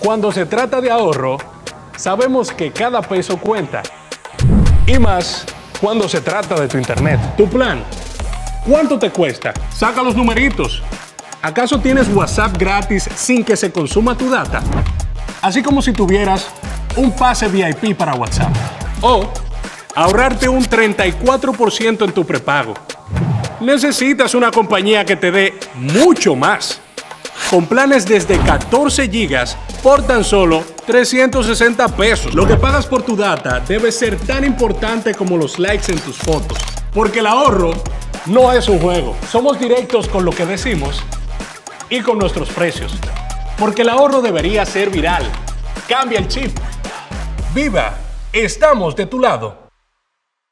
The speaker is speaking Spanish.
Cuando se trata de ahorro, sabemos que cada peso cuenta. Y más cuando se trata de tu internet. Tu plan. ¿Cuánto te cuesta? Saca los numeritos. ¿Acaso tienes WhatsApp gratis sin que se consuma tu data? Así como si tuvieras un pase VIP para WhatsApp. O ahorrarte un 34% en tu prepago. Necesitas una compañía que te dé mucho más. Con planes desde 14 GB por tan solo 360 pesos. Lo que pagas por tu data debe ser tan importante como los likes en tus fotos. Porque el ahorro no es un juego. Somos directos con lo que decimos y con nuestros precios. Porque el ahorro debería ser viral. Cambia el chip. Viva, estamos de tu lado.